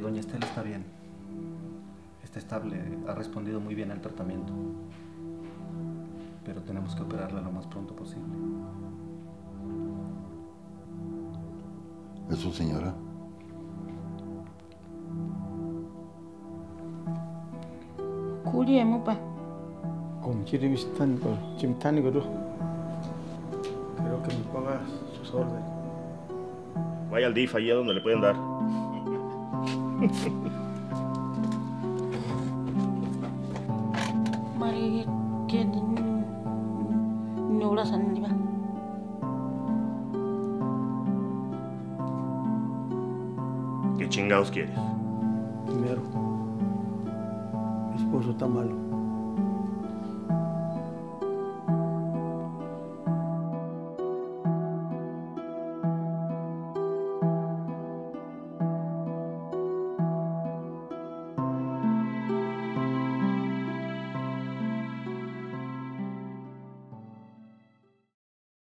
doña Estela está bien. Está estable, ha respondido muy bien al tratamiento. Pero tenemos que operarla lo más pronto posible. ¿Es su señora? Curie mo pa. Como quiere visitar, chimtani guru. Creo que me ponga sus órdenes. Vaya al DIF, allí a donde le pueden dar. Mari que no la san di ba. ¿Qué chingados quieres? Primero, mi esposo está malo.